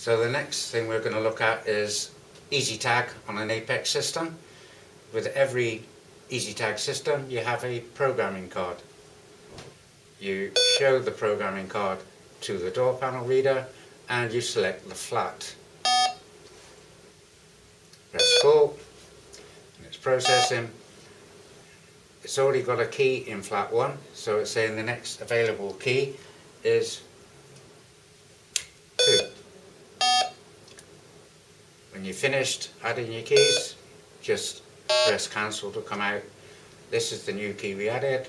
So the next thing we're going to look at is Easitag on an Apex system. With every Easitag system you have a programming card. You show the programming card to the door panel reader and you select the flat. Press go and it's processing. It's already got a key in flat 1 so it's saying the next available key is When you're finished adding your keys, just press cancel to come out. This is the new key we added.